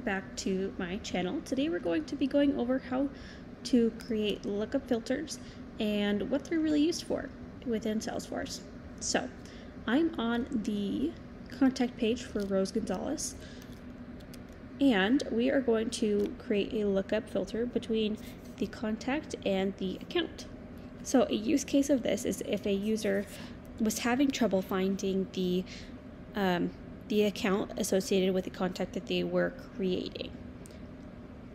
back to my channel. Today we're going to be going over how to create lookup filters and what they're really used for within Salesforce. So I'm on the contact page for Rose Gonzalez and we are going to create a lookup filter between the contact and the account. So a use case of this is if a user was having trouble finding the um, the account associated with the contact that they were creating.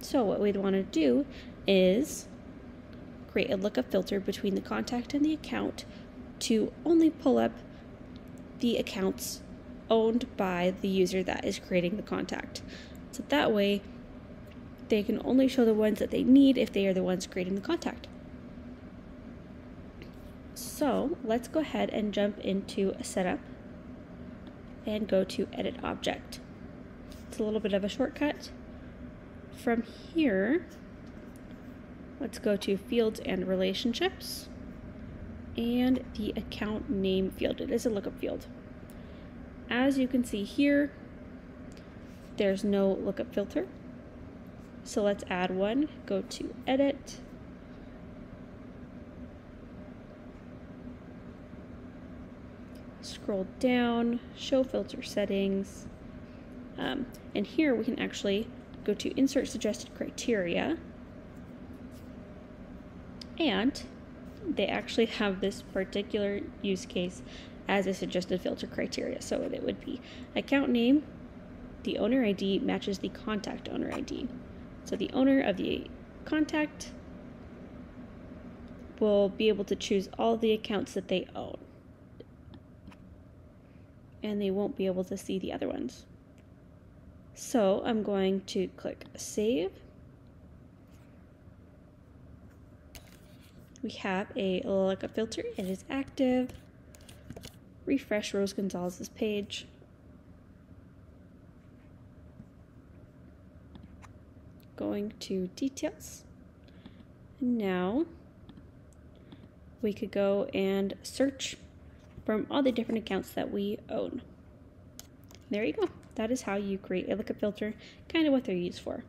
So what we'd want to do is create a lookup filter between the contact and the account to only pull up the accounts owned by the user that is creating the contact. So that way they can only show the ones that they need if they are the ones creating the contact. So let's go ahead and jump into a setup and go to edit object. It's a little bit of a shortcut. From here, let's go to fields and relationships and the account name field. It is a lookup field. As you can see here, there's no lookup filter. So let's add one. Go to edit scroll down, show filter settings, um, and here we can actually go to insert suggested criteria, and they actually have this particular use case as a suggested filter criteria. So it would be account name, the owner ID matches the contact owner ID. So the owner of the contact will be able to choose all the accounts that they own and they won't be able to see the other ones. So I'm going to click Save. We have a lookup filter. It is active. Refresh Rose Gonzalez's page. Going to Details. Now we could go and search from all the different accounts that we own. There you go. That is how you create a lookup filter, kind of what they're used for.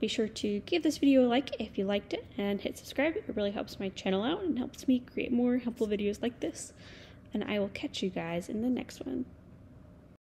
Be sure to give this video a like if you liked it and hit subscribe. It really helps my channel out and helps me create more helpful videos like this. And I will catch you guys in the next one.